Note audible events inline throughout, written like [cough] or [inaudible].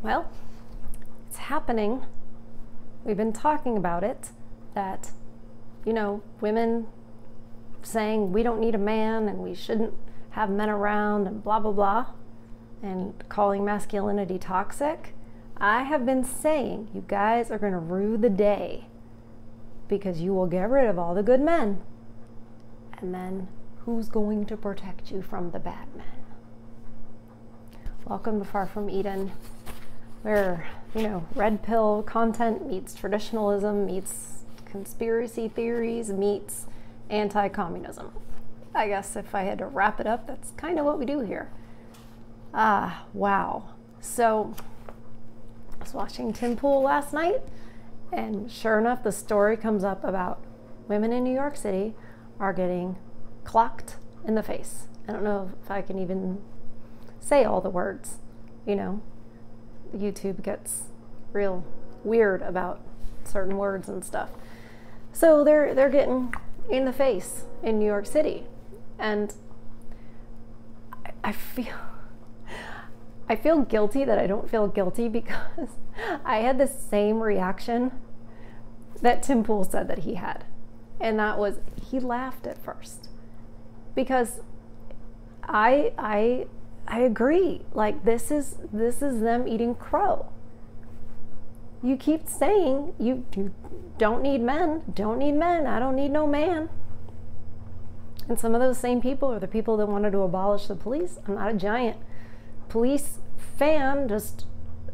Well, it's happening. We've been talking about it that, you know, women saying we don't need a man and we shouldn't have men around and blah, blah, blah, and calling masculinity toxic. I have been saying you guys are going to rue the day because you will get rid of all the good men. And then who's going to protect you from the bad men? Welcome to Far From Eden, where, you know, red pill content meets traditionalism, meets conspiracy theories, meets anti communism. I guess if I had to wrap it up, that's kind of what we do here. Ah, wow. So, I was watching Tim Pool last night, and sure enough, the story comes up about women in New York City are getting clocked in the face. I don't know if I can even say all the words. You know, YouTube gets real weird about certain words and stuff. So they're they're getting in the face in New York City, and I, I feel I feel guilty that I don't feel guilty [laughs] because I had the same reaction that Tim Pool said that he had, and that was he laughed at first. Because I I I agree. Like this is this is them eating crow. You keep saying you, you don't need men, don't need men, I don't need no man. And some of those same people are the people that wanted to abolish the police. I'm not a giant police fan just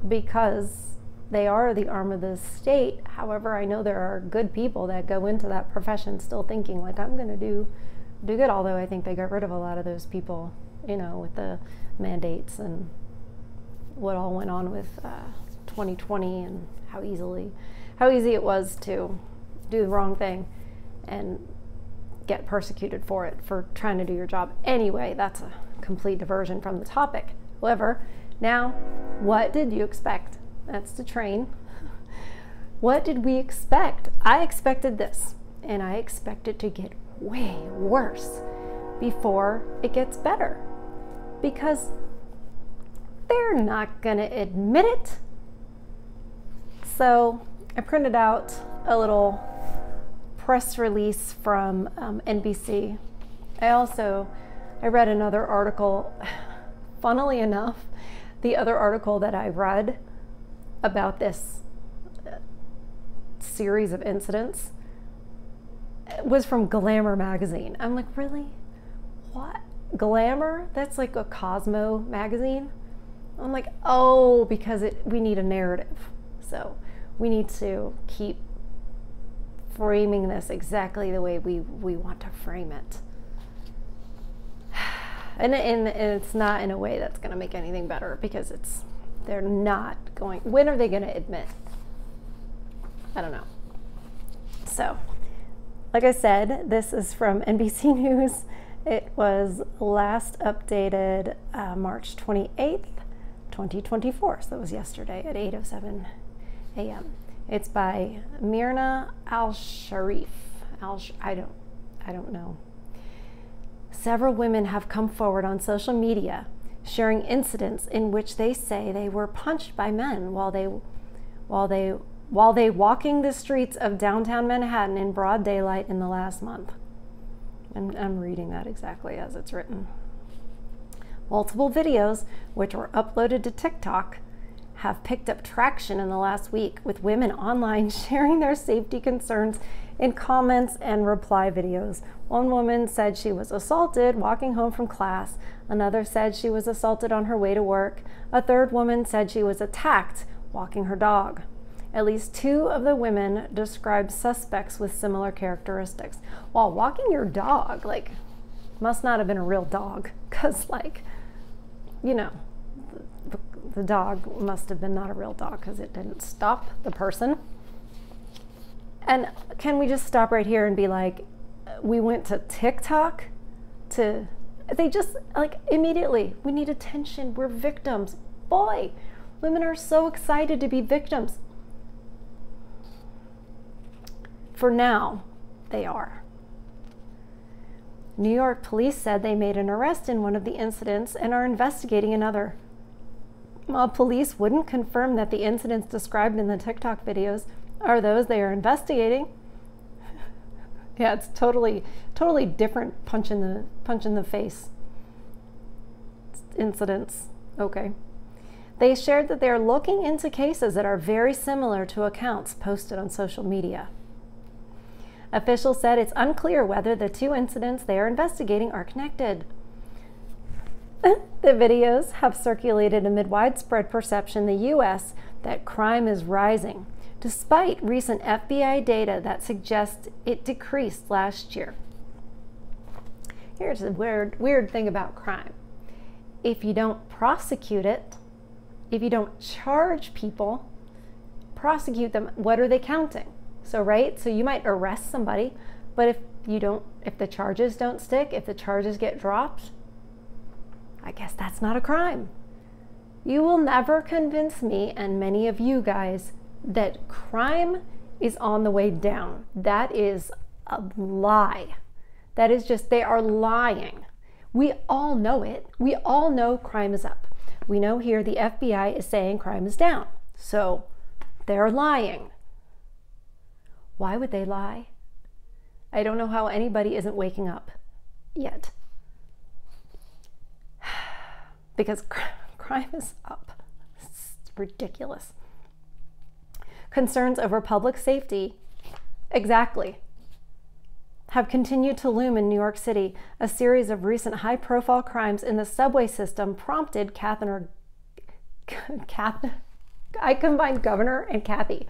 because they are the arm of the state. However, I know there are good people that go into that profession still thinking like I'm going to do do good although I think they got rid of a lot of those people, you know, with the mandates and what all went on with uh, 2020 and how easily, how easy it was to do the wrong thing and get persecuted for it for trying to do your job. Anyway, that's a complete diversion from the topic. However, now, what did you expect? That's the train. [laughs] What did we expect? I expected this, and I expect it to get way worse before it gets better because they're not going to admit it. So I printed out a little press release from um, NBC. I also I read another article. [sighs] Funnily enough, the other article that I read about this uh, series of incidents was from Glamour magazine. I'm like, really? What? Glamour, that's like a Cosmo magazine. I'm like, oh, because it we need a narrative. So we need to keep framing this exactly the way we, we want to frame it. [sighs] And, and, and it's not in a way that's going to make anything better because it's they're not going. When are they going to admit? I don't know. So, like I said, this is from NBC [laughs] News. It was last updated uh, March 28th, 2024. So it was yesterday at 8:07 a.m. It's by Mirna Al Sharif. Al, I don't, I don't know. Several women have come forward on social media sharing incidents in which they say they were punched by men while they, while they, while they walking the streets of downtown Manhattan in broad daylight in the last month. And I'm reading that exactly as it's written. Multiple videos, which were uploaded to TikTok, have picked up traction in the last week with women online [laughs] sharing their safety concerns in comments and reply videos. One woman said she was assaulted walking home from class. Another said she was assaulted on her way to work. A third woman said she was attacked walking her dog. At least two of the women described suspects with similar characteristics. While walking your dog, like, must not have been a real dog, [laughs] because, like, you know, the, the dog must have been not a real dog because it didn't stop the person. And can we just stop right here and be like, we went to TikTok to, they just, like, immediately, we need attention. We're victims. Boy, women are so excited to be victims. For now, they are. New York police said they made an arrest in one of the incidents and are investigating another. While police wouldn't confirm that the incidents described in the TikTok videos are those they are investigating. [laughs] yeah, it's totally, totally different punch in the punch in the face incidents. Okay. They shared that they are looking into cases that are very similar to accounts posted on social media. Officials said it's unclear whether the two incidents they are investigating are connected. the videos have circulated amid widespread perception in the U.S. that crime is rising, despite recent FBI data that suggests it decreased last year. Here's a weird, weird thing about crime if you don't prosecute it, if you don't charge people, prosecute them, what are they counting? So, right? So you might arrest somebody, but if you don't, if the charges don't stick, if the charges get dropped, I guess that's not a crime. You will never convince me and many of you guys that crime is on the way down. That is a lie. That is just, they are lying. We all know it. We all know crime is up. We know here the FBI is saying crime is down. So they're lying. Why would they lie? I don't know how anybody isn't waking up yet. [sighs] because [laughs] crime is up. It's ridiculous. Concerns over public safety, exactly, have continued to loom in New York City. A series of recent high profile crimes in the subway system prompted Catherine. Kath, [laughs] I combined Governor and Kathy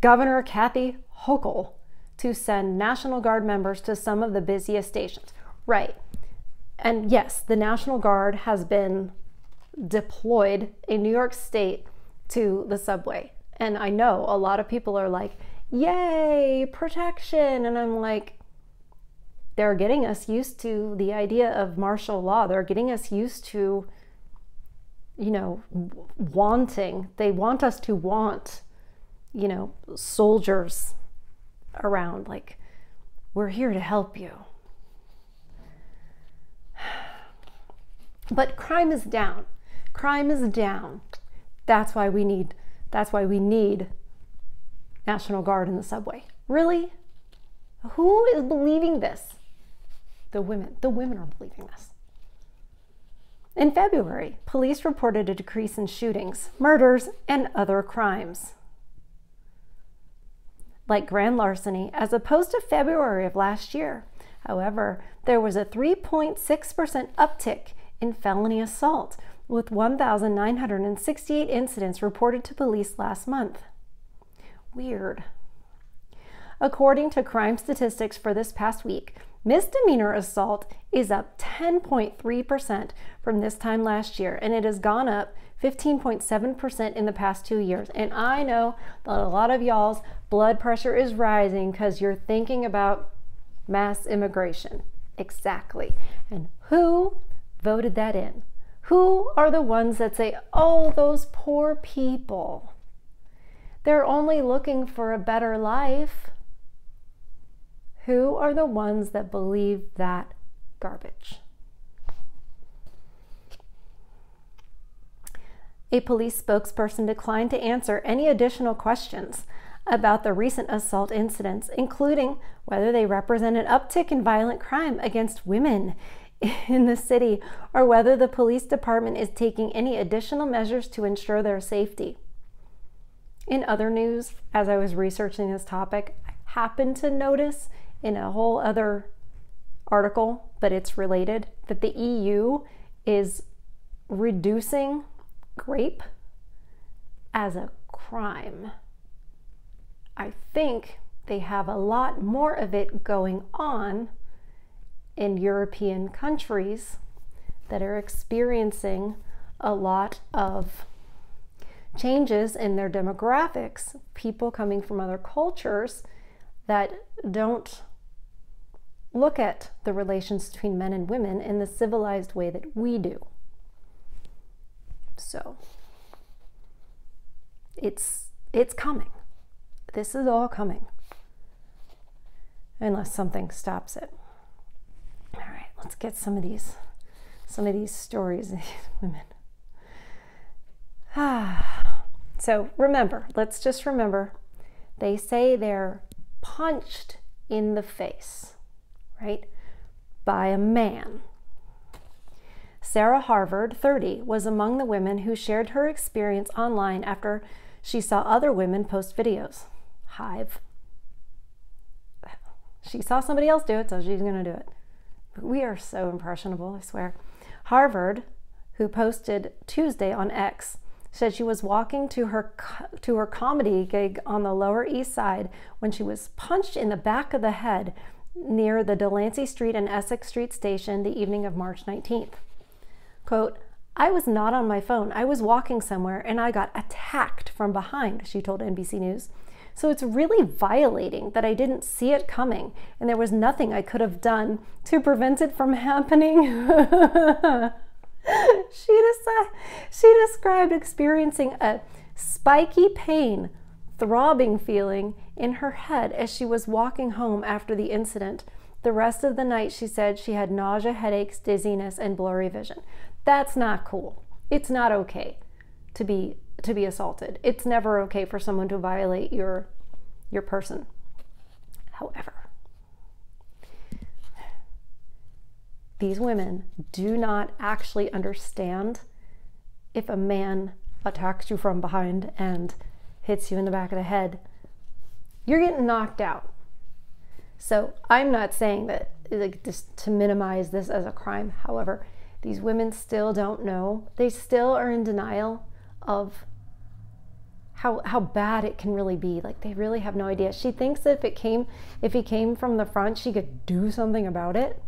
Governor Kathy Hochul to send National Guard members to some of the busiest stations. Right. And yes, the National Guard has been deployed in New York State to the subway. And I know a lot of people are like, yay, protection. And I'm like, they're getting us used to the idea of martial law. They're getting us used to, you know, wanting. They want us to want you know, soldiers around, like, we're here to help you. But crime is down. Crime is down. That's why we need that's why we need National Guard in the subway. Really? Who is believing this? The women. The women are believing this. In February, police reported a decrease in shootings, murders, and other crimes like grand larceny, as opposed to February of last year. However, there was a 3.6% uptick in felony assault, with 1,968 incidents reported to police last month. Weird. According to crime statistics for this past week, misdemeanor assault is up 10.3% from this time last year, and it has gone up 15.7% in the past two years. And I know that a lot of y'all's blood pressure is rising because you're thinking about mass immigration. Exactly. And who voted that in? Who are the ones that say, oh, those poor people? They're only looking for a better life. Who are the ones that believe that garbage? A police spokesperson declined to answer any additional questions about the recent assault incidents, including whether they represent an uptick in violent crime against women in the city or whether the police department is taking any additional measures to ensure their safety. In other news, as I was researching this topic, I happened to notice in a whole other article, but it's related, that the EU is reducing grape as a crime. I think they have a lot more of it going on in European countries that are experiencing a lot of changes in their demographics, people coming from other cultures that don't look at the relations between men and women in the civilized way that we do. So it's it's coming. This is all coming. Unless something stops it. All right, let's get some of these some of these stories of these [laughs] women. Ah. So remember, let's just remember they say they're punched in the face, right? By a man. Sarah Harvard, 30, was among the women who shared her experience online after she saw other women post videos. Hive. She saw somebody else do it, so she's going to do it. We are so impressionable, I swear. Harvard, who posted Tuesday on X, said she was walking to her to her comedy gig on the Lower East Side when she was punched in the back of the head near the Delancey Street and Essex Street station the evening of March 19th. Quote, I was not on my phone. I was walking somewhere and I got attacked from behind, she told NBC News. So it's really violating that I didn't see it coming and there was nothing I could have done to prevent it from happening. [laughs] she, she described experiencing a spiky pain, throbbing feeling in her head as she was walking home after the incident. The rest of the night, she said she had nausea, headaches, dizziness, and blurry vision. That's not cool. It's not okay to be to be assaulted. It's never okay for someone to violate your your person. However, these women do not actually understand if a man attacks you from behind and hits you in the back of the head, you're getting knocked out. So I'm not saying that like just to minimize this as a crime. However, these women still don't know. They still are in denial of how how bad it can really be. Like they really have no idea. She thinks that if it came if he came from the front, she could do something about it.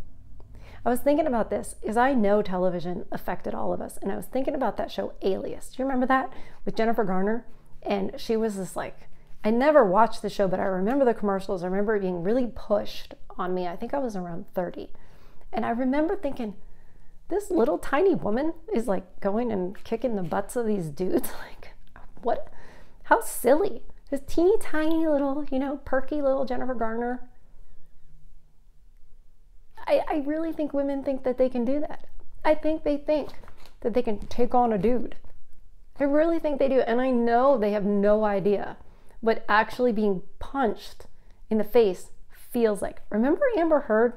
I was thinking about this is I know television affected all of us. And I was thinking about that show Alias. Do you remember that with Jennifer Garner? And she was this like, I never watched the show, but I remember the commercials. I remember it being really pushed on me. I think I was around 30. And I remember thinking, this little tiny woman is like going and kicking the butts of these dudes. [laughs] Like, what? How silly. This teeny tiny little, you know, perky little Jennifer Garner I, I really think women think that they can do that. I think they think that they can take on a dude. I really think they do. And I know they have no idea what actually being punched in the face feels like. Remember Amber Heard?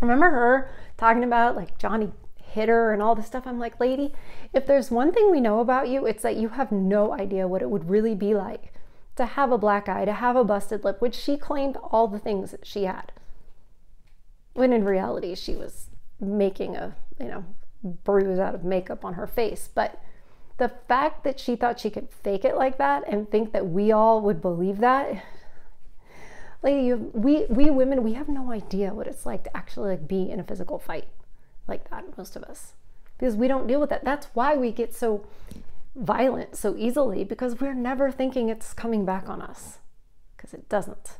Remember her talking about like Johnny hit her and all this stuff? I'm like, lady, if there's one thing we know about you, it's that you have no idea what it would really be like to have a black eye, to have a busted lip, which she claimed all the things that she had when in reality she was making a you know bruise out of makeup on her face but the fact that she thought she could fake it like that and think that we all would believe that lady you, we we women we have no idea what it's like to actually like be in a physical fight like that most of us because we don't deal with that that's why we get so violent so easily because we're never thinking it's coming back on us because it doesn't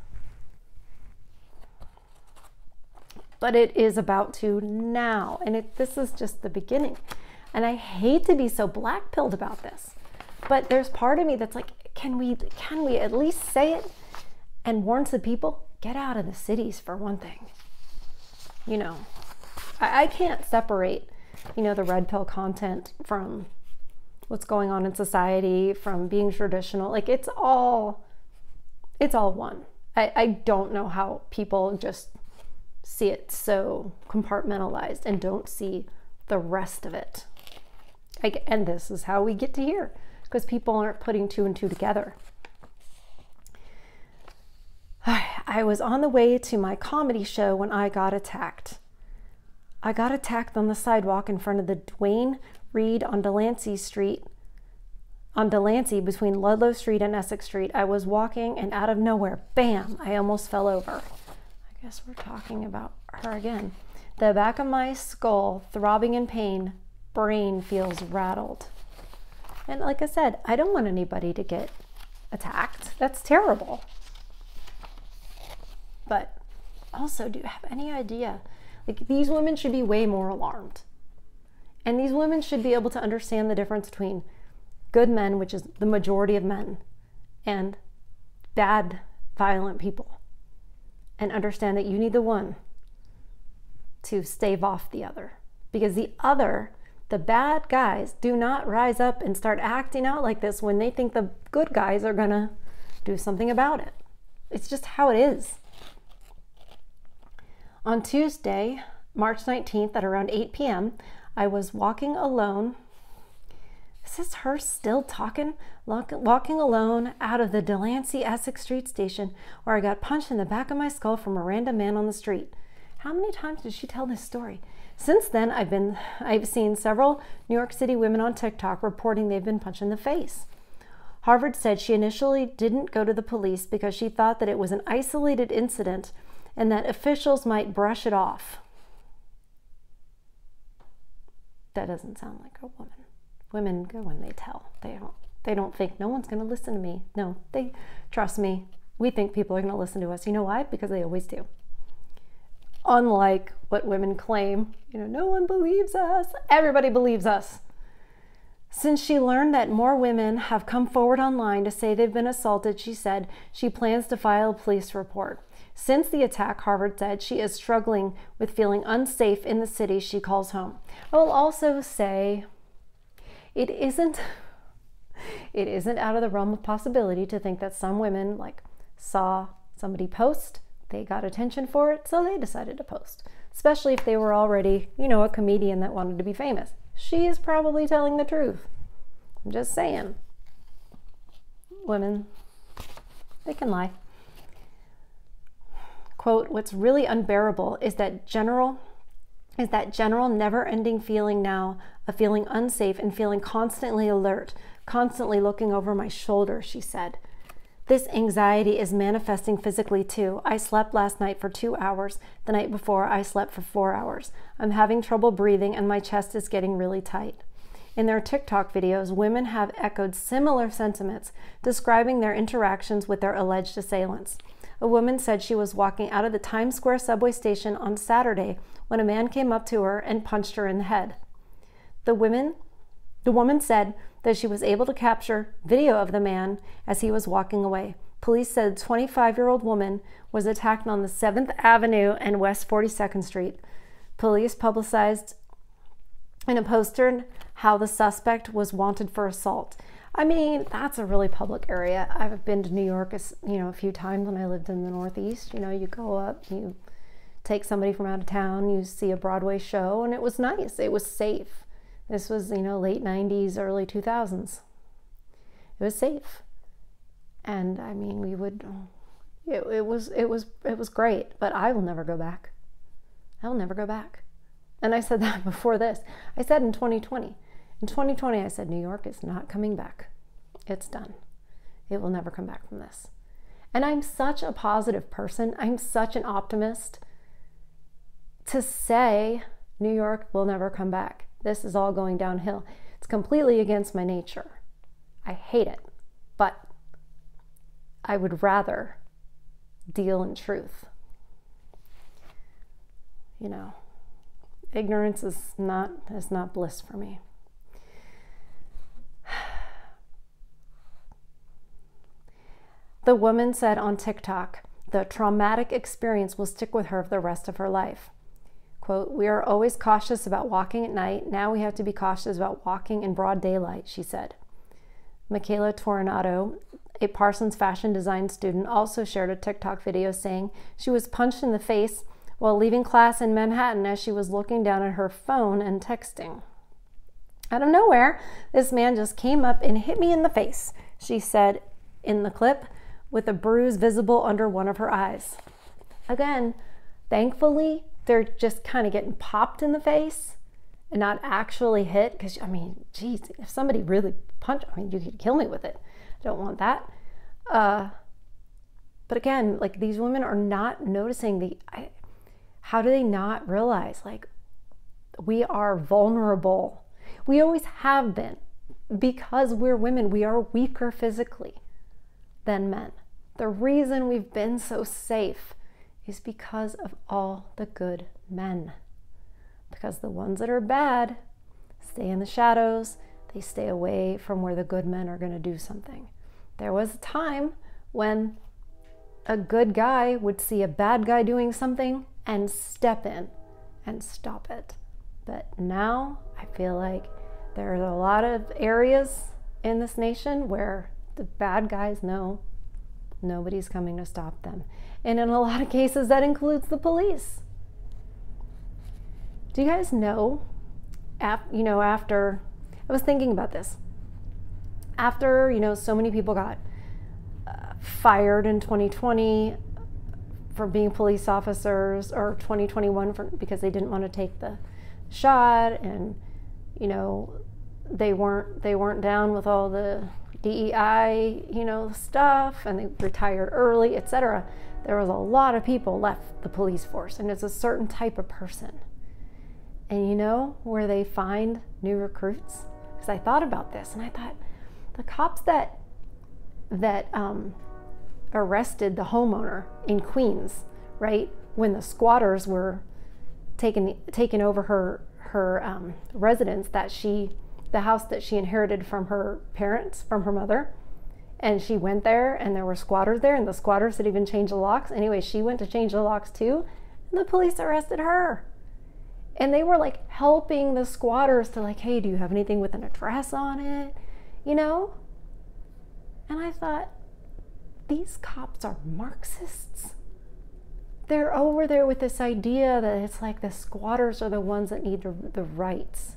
but it is about to now. And it, this is just the beginning. And I hate to be so black pilled about this, but there's part of me that's like, can we, can we at least say it and warn the people? Get out of the cities for one thing. You know, I, I can't separate, you know, the red pill content from what's going on in society, from being traditional. Like it's all, it's all one. I, I don't know how people just see it so compartmentalized and don't see the rest of it. and this is how we get to here because people aren't putting two and two together. [sighs] I was on the way to my comedy show when I got attacked. I got attacked on the sidewalk in front of the Duane Reade on Delancey Street. On Delancey, between Ludlow Street and Essex Street, I was walking and out of nowhere, bam, I almost fell over I guess we're talking about her again. The back of my skull, throbbing in pain, brain feels rattled. And like I said, I don't want anybody to get attacked. That's terrible. But also, do you have any idea? Like, these women should be way more alarmed. And these women should be able to understand the difference between good men, which is the majority of men, and bad, violent people and understand that you need the one to stave off the other because the other The bad guys do not rise up and start acting out like this when they think the good guys are going to do something about it. It's just how it is. On Tuesday, March 19th at around 8 p.m., I was walking alone. Is this her still talking? Walking alone out of the Delancey Essex Street station where I got punched in the back of my skull from a random man on the street. How many times did she tell this story? Since then, I've been I've seen several New York City women on TikTok reporting they've been punched in the face. Harvard said she initially didn't go to the police because she thought that it was an isolated incident and that officials might brush it off. That doesn't sound like a woman. Women go when they tell. They don't they don't think no one's going to listen to me. No, they trust me. We think people are going to listen to us. You know why? Because they always do. Unlike what women claim, you know, no one believes us. Everybody believes us. Since she learned that more women have come forward online to say they've been assaulted, she said she plans to file a police report. Since the attack, Harvard said she is struggling with feeling unsafe in the city she calls home. I will also say it isn't it isn't out of the realm of possibility to think that some women like saw somebody post, they got attention for it, so they decided to post. Especially if they were already, you know, a comedian that wanted to be famous. She is probably telling the truth. I'm just saying. Women, they can lie. Quote, what's really unbearable is that general is that general never-ending feeling now of feeling unsafe and feeling constantly alert, constantly looking over my shoulder, she said. This anxiety is manifesting physically too. I slept last night for two hours. The night before, I slept for four hours. I'm having trouble breathing and my chest is getting really tight. In their TikTok videos, women have echoed similar sentiments, describing their interactions with their alleged assailants. A woman said she was walking out of the Times Square subway station on Saturday when a man came up to her and punched her in the head. The woman, the woman said that she was able to capture video of the man as he was walking away. Police said a 25 year old woman was attacked on the 7th Avenue and West 42nd Street. Police publicized in a poster how the suspect was wanted for assault. I mean, that's a really public area. I've been to New York, you know, a few times when I lived in the Northeast. You know, you go up, you take somebody from out of town, you see a Broadway show, and it was nice. It was safe. This was, you know, late 90s, early 2000s. It was safe. And I mean, we would it, it was it was it was great, but I will never go back. I will never go back. And I said [laughs] that before this. I said in 2020. In 2020 I said New York is not coming back. It's done. It will never come back from this. And I'm such a positive person. I'm such an optimist to say New York will never come back. This is all going downhill. It's completely against my nature. I hate it. But I would rather deal in truth. You know, ignorance is not is not bliss for me. The woman said on TikTok, the traumatic experience will stick with her for the rest of her life. Quote, We are always cautious about walking at night. Now we have to be cautious about walking in broad daylight, she said. Michaela Tornato, a Parsons fashion design student, also shared a TikTok video saying she was punched in the face while leaving class in Manhattan as she was looking down at her phone and texting. Out of nowhere, this man just came up and hit me in the face, she said in the clip, with a bruise visible under one of her eyes. Again, thankfully, they're just kind of getting popped in the face and not actually hit. Because, I mean, geez, if somebody really punched, I mean, you could kill me with it. I don't want that. Uh, but again, like these women are not noticing the, I, how do they not realize like we are vulnerable? We always have been because we're women, we are weaker physically than men. The reason we've been so safe is because of all the good men. Because the ones that are bad stay in the shadows, they stay away from where the good men are going to do something. There was a time when a good guy would see a bad guy doing something and step in and stop it. But now I feel like there's a lot of areas in this nation where the bad guys know nobody's coming to stop them. And in a lot of cases, that includes the police. Do you guys know, you know, after, I was thinking about this. After, you know, so many people got uh, fired in 2020 for being police officers or 2021 for, because they didn't want to take the shot and, you know, they weren't they weren't down with all the DEI, you know, stuff and they retired early, etc. There was a lot of people left the police force and it's a certain type of person. And you know where they find new recruits? Because I thought about this and I thought the cops that that um, arrested the homeowner in Queens, right when the squatters were taking taking over her her um, residence that she the house that she inherited from her parents, from her mother. And she went there, and there were squatters there, and the squatters had even changed the locks. Anyway, she went to change the locks too, and the police arrested her. And they were like helping the squatters to, like, hey, do you have anything with an address on it? You know? And I thought, these cops are Marxists. They're over there with this idea that it's like the squatters are the ones that need the, the rights.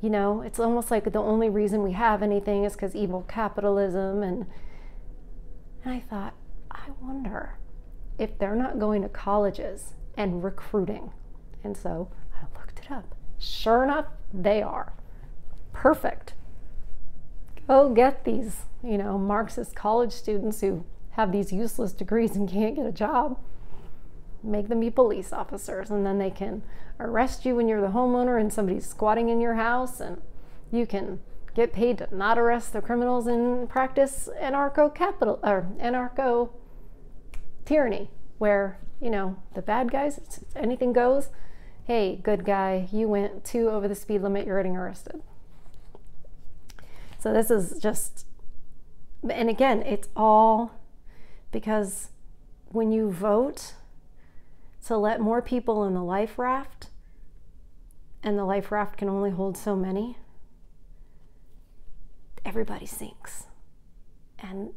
You know, it's almost like the only reason we have anything is because evil capitalism. And, and I thought, I wonder if they're not going to colleges and recruiting. And so I looked it up. Sure enough, they are. Perfect. Go get these, you know, Marxist college students who have these useless degrees and can't get a job make them be police officers and then they can arrest you when you're the homeowner and somebody's squatting in your house and you can get paid to not arrest the criminals and practice anarcho capital or anarcho tyranny where you know the bad guys anything goes. Hey good guy you went two over the speed limit you're getting arrested. So this is just and again it's all because when you vote to let more people in the life raft, and the life raft can only hold so many, everybody sinks. And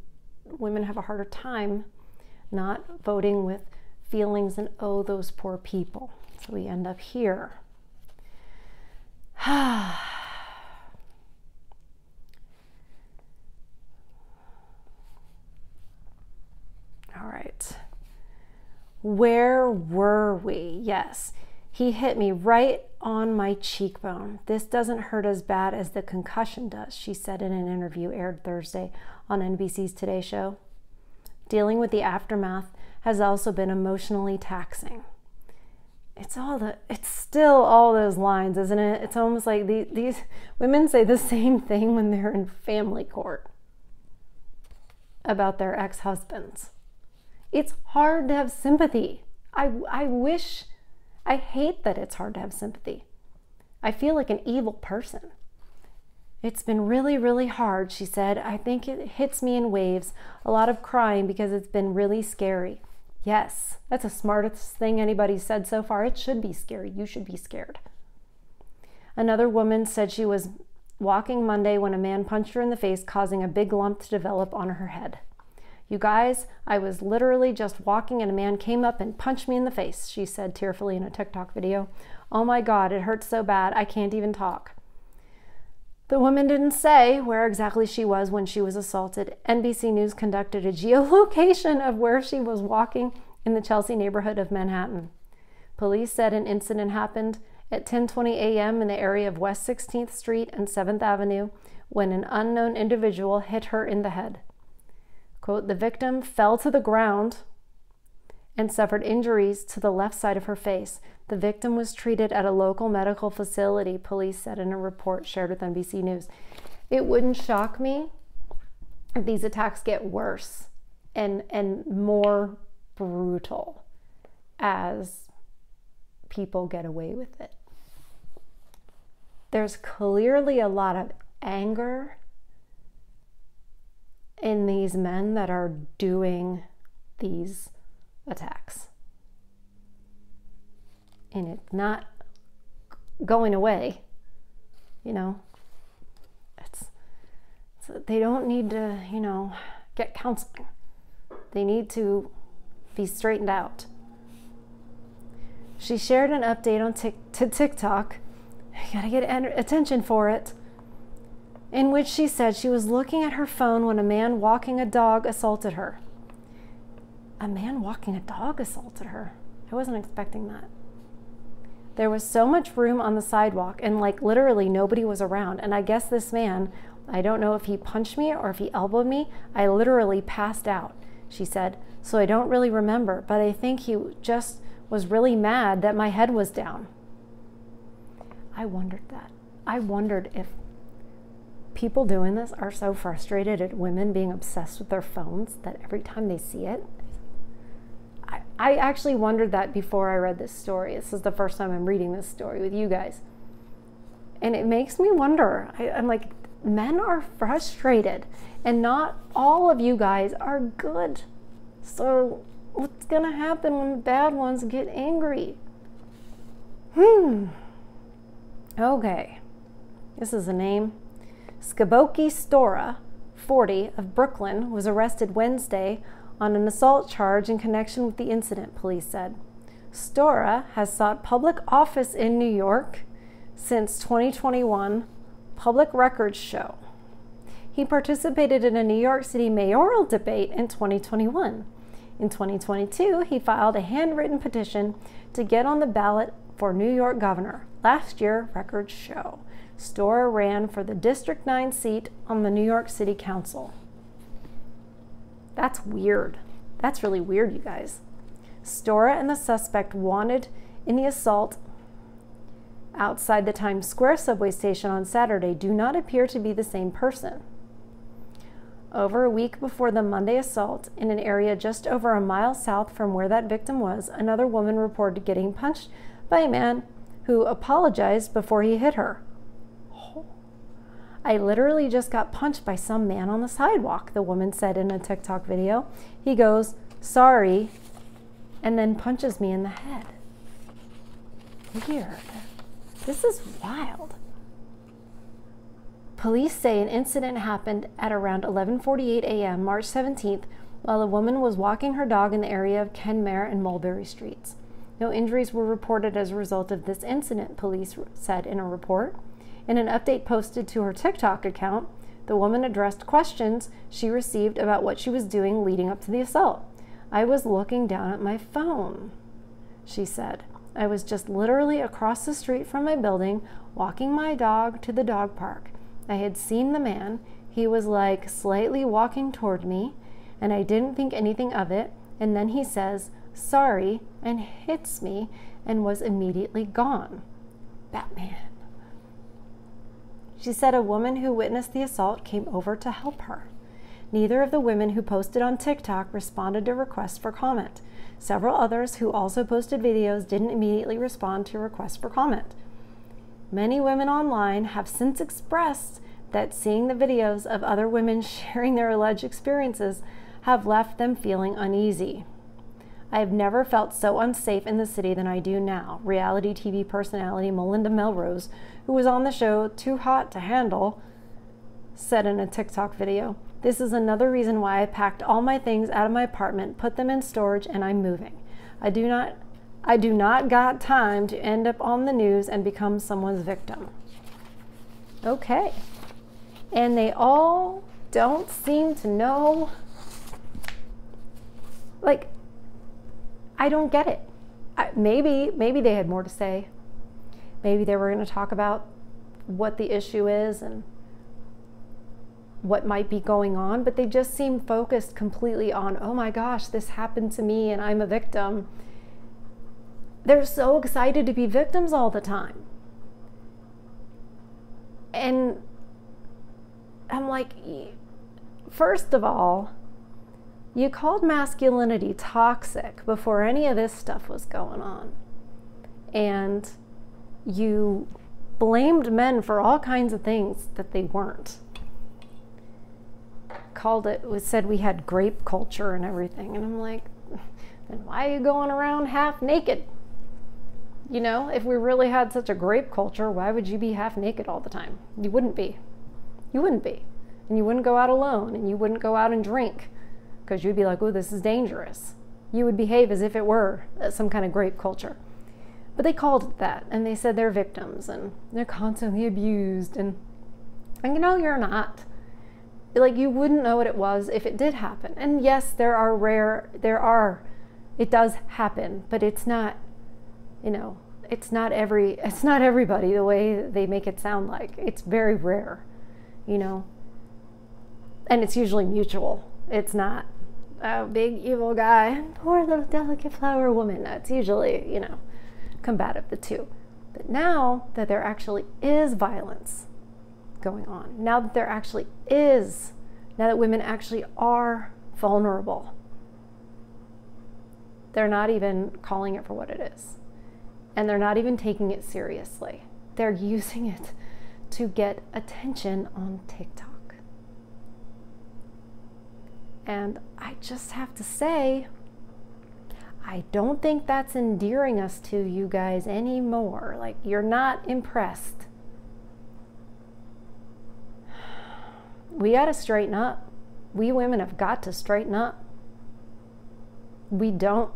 women have a harder time not voting with feelings and oh, those poor people. So we end up here. [sighs] Ah. All right. Where were we? Yes, he hit me right on my cheekbone. This doesn't hurt as bad as the concussion does, she said in an interview aired Thursday on NBC's Today Show. Dealing with the aftermath has also been emotionally taxing. It's all the it's still all those lines, isn't it? It's almost like the, these women say the same thing when they're in family court about their ex-husbands. It's hard to have sympathy. I, I wish, I hate that it's hard to have sympathy. I feel like an evil person. It's been really, really hard, she said. I think it hits me in waves, a lot of crying because it's been really scary. Yes, that's the smartest thing anybody said so far. It should be scary. You should be scared. Another woman said she was walking Monday when a man punched her in the face, causing a big lump to develop on her head. You guys, I was literally just walking and a man came up and punched me in the face, she said tearfully in a TikTok video. Oh my God, it hurts so bad, I can't even talk. The woman didn't say where exactly she was when she was assaulted. NBC News conducted a [laughs] geolocation of where she was walking in the Chelsea neighborhood of Manhattan. Police said an incident happened at 10:20 a.m. in the area of West 16th Street and 7th Avenue when an unknown individual hit her in the head. Quote, the victim fell to the ground and suffered injuries to the left side of her face. The victim was treated at a local medical facility, police said in a report shared with NBC News. It wouldn't shock me if these attacks get worse and, and more brutal as people get away with it. There's clearly a lot of anger in these men that are doing these attacks. And it's not going away. You know, it's, it's they don't need to, you know, get counseling. They need to be straightened out. She shared an update on tic- to TikTok. You gotta get en- attention for it. In which she said she was looking at her phone when a man walking a dog assaulted her. A man walking a dog assaulted her. I wasn't expecting that. There was so much room on the sidewalk, and like literally nobody was around. And I guess this man, I don't know if he punched me or if he elbowed me, I literally passed out, she said. So I don't really remember, but I think he just was really mad that my head was down. I wondered that. I wondered if people doing this are so frustrated at women being obsessed with their phones that every time they see it, I, I actually wondered that before I read this story. This is the first time I'm reading this story with you guys. And it makes me wonder. I, I'm like, men are frustrated, and not all of you guys are good. So, what's going to happen when the bad ones get angry? Hmm. Okay. This is a name. Skaboki Stora, 40, of Brooklyn, was arrested Wednesday on an assault charge in connection with the incident, police said. Stora has sought public office in New York since 2021, public records show. He participated in a New York City mayoral debate in 2021. In 2022, he filed a handwritten petition to get on the ballot for New York governor. Last year, records show. Stora ran for the District 9 seat on the New York City Council. That's weird. That's really weird, you guys. Stora and the suspect wanted in the assault outside the Times Square subway station on Saturday do not appear to be the same person. Over a week before the Monday assault, in an area just over a mile south from where that victim was, another woman reported getting punched by a man who apologized before he hit her. I literally just got punched by some man on the sidewalk, the woman said in a TikTok video. He goes, Sorry, and then punches me in the head. Weird. This is wild. Police say an incident happened at around 11:48 a.m. March 17th while a woman was walking her dog in the area of Kenmare and Mulberry Streets. No injuries were reported as a result of this incident, police said in a report. In an update posted to her TikTok account, the woman addressed questions she received about what she was doing leading up to the assault. I was looking down at my phone, she said. I was just literally across the street from my building, walking my dog to the dog park. I had seen the man. He was like slightly walking toward me, and I didn't think anything of it. And then he says, Sorry, and hits me, and was immediately gone. Batman. She said a woman who witnessed the assault came over to help her. Neither of the women who posted on TikTok responded to requests for comment. Several others who also posted videos didn't immediately respond to requests for comment. Many women online have since expressed that seeing the videos of other women [laughs] sharing their alleged experiences have left them feeling uneasy. I have never felt so unsafe in the city than I do now, reality TV personality Melinda Melrose, who was on the show Too Hot to Handle, said in a TikTok video. This is another reason why I packed all my things out of my apartment, put them in storage, and I'm moving. I do not I do not got time to end up on the news and become someone's victim. Okay. And they all don't seem to know like I don't get it. I, maybe maybe they had more to say. Maybe they were going to talk about what the issue is and what might be going on, but they just seem focused completely on, oh my gosh, this happened to me and I'm a victim. They're so excited to be victims all the time. And I'm like, first of all, you called masculinity toxic before any of this stuff was going on. And you blamed men for all kinds of things that they weren't. Called it, was said we had grape culture and everything. And I'm like, then why are you going around half naked? You know, if we really had such a grape culture, why would you be half naked all the time? You wouldn't be. You wouldn't be. And you wouldn't go out alone and you wouldn't go out and drink because you'd be like, oh, this is dangerous. You would behave as if it were uh, some kind of rape culture. But they called it that and they said they're victims and they're constantly abused. And, and you know, you're not. Like, you wouldn't know what it was if it did happen. And yes, there are rare, there are, it does happen, but it's not you know, it's not every [laughs] it's not everybody the way they make it sound like. It's very rare, you know. And it's usually mutual. It's not a big evil guy, poor little delicate flower woman. That's usually, you know, combative the two. But now that there actually is violence going on, now that there actually is, now that women actually are vulnerable, they're not even calling it for what it is and they're not even taking it seriously. They're [laughs] using it to get attention on TikTok. And I just have to say, I don't think that's endearing us to you guys anymore. Like, you're not impressed. We got to straighten up. We women have got to straighten up. We don't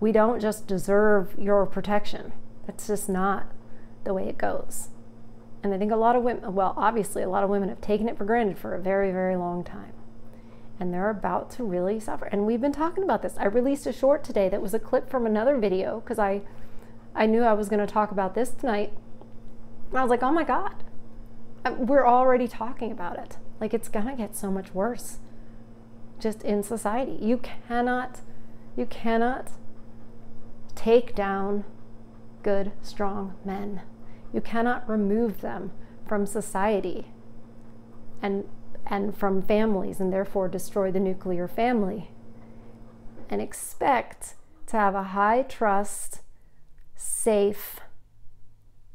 we don't just deserve your protection. That's just not the way it goes. And I think a lot of women, well, obviously, a lot of women have taken it for granted for a very, very long time. And they're about to really suffer. And we've been talking about this. I released a short today that was a clip from another video because I, I knew I was going to talk about this tonight. And I was like, oh my God, uh, we're already talking about it. Like, it's going to get so much worse just in society. You cannot, you cannot take down good, strong men. You cannot remove them from society and, and from families and therefore destroy the nuclear family and expect to have a high trust, safe,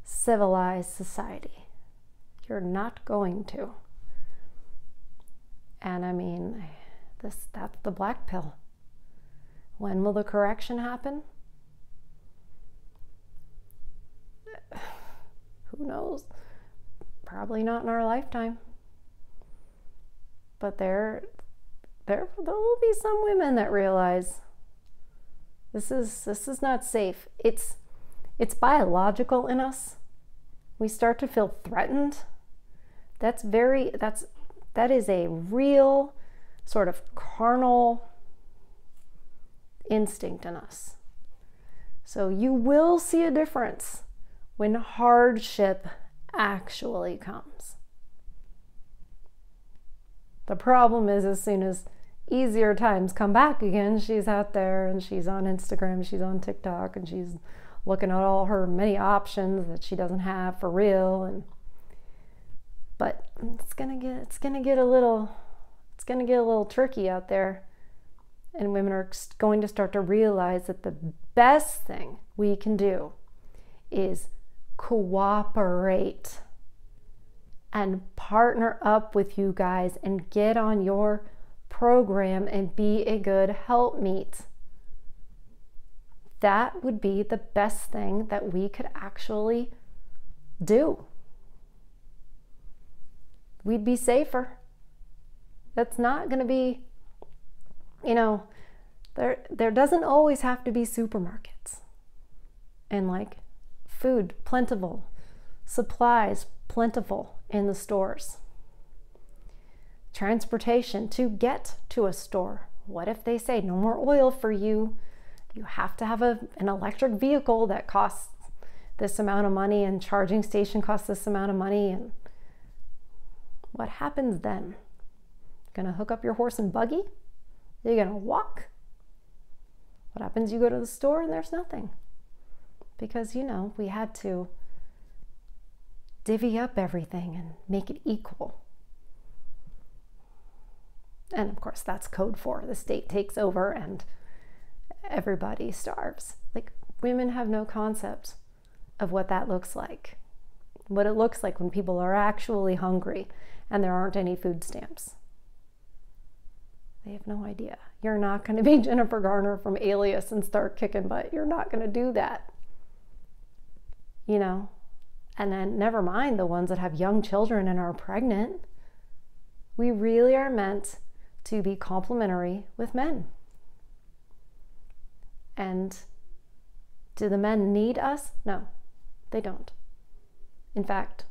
civilized society. You're not going to. And I mean, this that's the black pill. When will the correction happen? Who knows? Probably not in our lifetime. But there, there, there will be some women that realize this is this is not safe. It's it's biological in us. We start to feel threatened. That's very that's that is a real sort of carnal instinct in us. So you will see a difference when hardship actually comes. The problem is, as soon as easier times come back again, she's out there and she's on Instagram, she's on TikTok, and she's looking at all her many options that she doesn't have for real. And but it's gonna get it's gonna get a little it's gonna get a little tricky out there, and women are going to start to realize that the best thing we can do is cooperate and partner up with you guys and get on your program and be a good helpmeet. That would be the best thing that we could actually do. We'd be safer. That's not going to be, you know, there there doesn't always have to be supermarkets and like food plentiful, supplies plentiful in the stores. Transportation to get to a store. What if they say no more oil for you? You have to have a, an electric vehicle that costs this amount of money and charging station costs this amount of money and what happens then? Gonna hook up your horse and buggy? You're gonna walk? What happens? You go to the store and there's nothing because, you know, we had to divvy up everything and make it equal. And of course, that's code for the state takes over and everybody starves. Like, women have no concept of what that looks like, what it looks like when people are actually hungry and there aren't any food stamps. They have no idea. You're not going to be [laughs] Jennifer Garner from Alias and start kicking butt. You're not going to do that. You know? And then never mind the ones that have young children and are pregnant. We really are meant to be complementary with men. And do the men need us? No, they don't. In fact,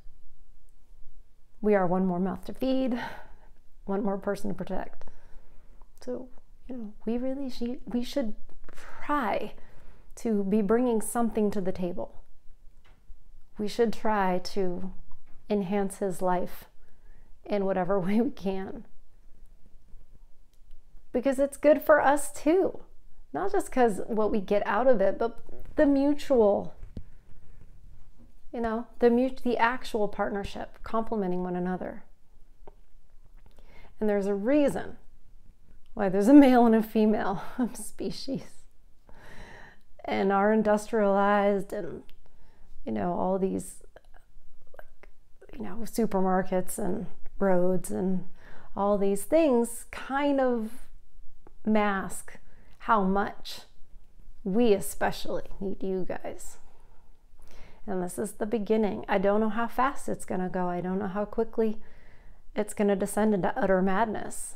we are one more mouth to feed, [laughs] one more person to protect. So, you know, we really should, we should try to be bringing something to the table. We should try to enhance his life in whatever [laughs] way we can. Because it's good for us too. Not just because what we get out of it, but the mutual, you know, the, mut- the actual partnership, complementing one another. And there's a reason why there's a male and a female [laughs] species. And our industrialized and, you know, all these, like, you know, supermarkets and roads and all these things kind of mask how much we especially need you guys. And this is the beginning. I don't know how fast it's going to go. I don't know how quickly it's going to descend into utter madness.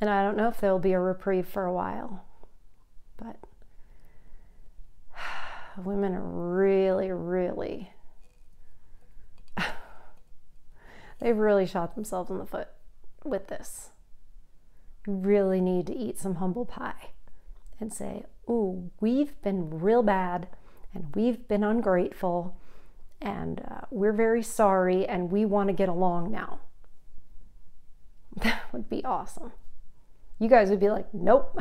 And I don't know if there'll be a reprieve for a while. But women are really, really, [sighs] they've really shot themselves in the foot with this. You really need to eat some humble pie and say, Ooh, we've been real bad and we've been ungrateful and uh, we're very sorry and we want to get along now. [laughs] That would be awesome. You guys would be like, Nope.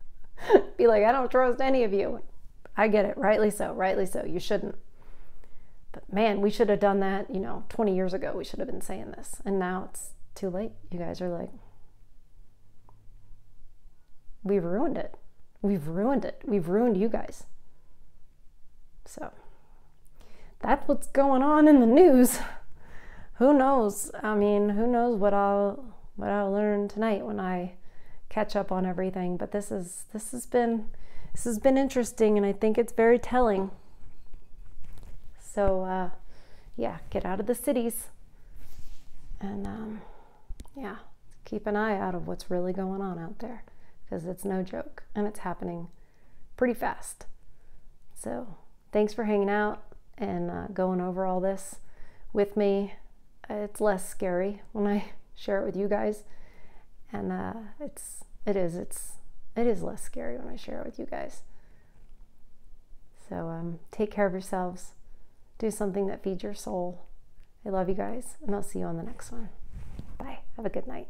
[laughs] be like, I don't trust any of you. I get it. Rightly so. Rightly so. You shouldn't. But man, we should have done that, you know, 20 years ago. We should have been saying this. And now it's too late. You guys are like, we've ruined it. We've ruined it. We've ruined you guys. So that's what's going on in the news. [laughs] Who knows? I mean, who knows what I'll what I'll learn tonight when I catch up on everything. But this is this has been this has been interesting, and I think it's very telling. So uh, yeah, get out of the cities, and um, yeah, keep an eye out of what's really going on out there because it's no joke and it's happening pretty fast. So, thanks for hanging out and uh, going over all this with me. It's less scary when I [laughs] share it with you guys, and uh, it's it is it's it is less scary when I share it with you guys. So um, take care of yourselves. Do something that feeds your soul. I love you guys, and I'll see you on the next one. Bye. Have a good night.